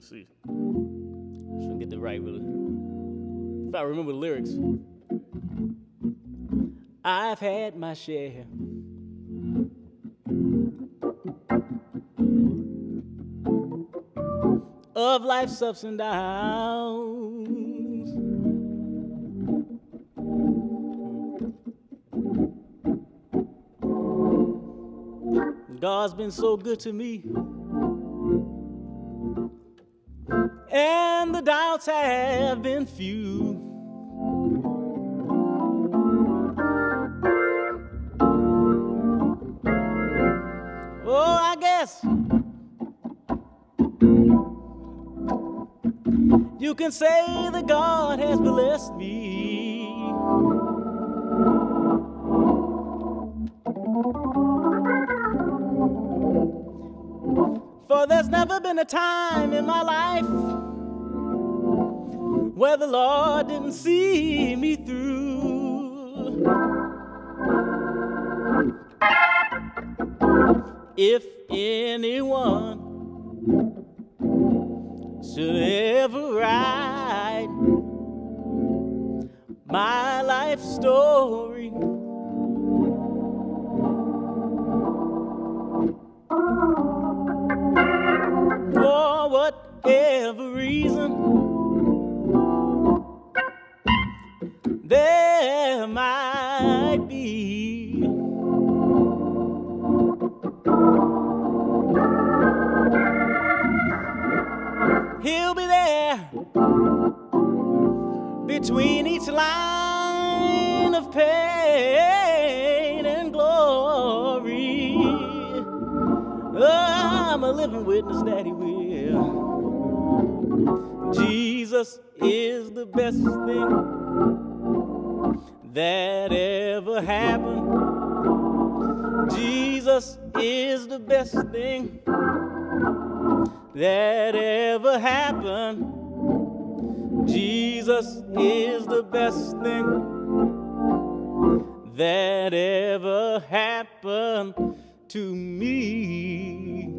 Shouldn't get the right. If I remember the lyrics. I've had my share. Of life's ups and downs. God's been so good to me. And the doubts have been few. Oh, I guess you can say that God has blessed me. There's never been a time in my life where the Lord didn't see me through. If anyone should ever write my life story. Whatever reason, there might be. He'll be there between each line of pain and glory. I'm a living witness that he will. Jesus is the best thing that ever happened. Jesus is the best thing that ever happened. Jesus is the best thing that ever happened to me.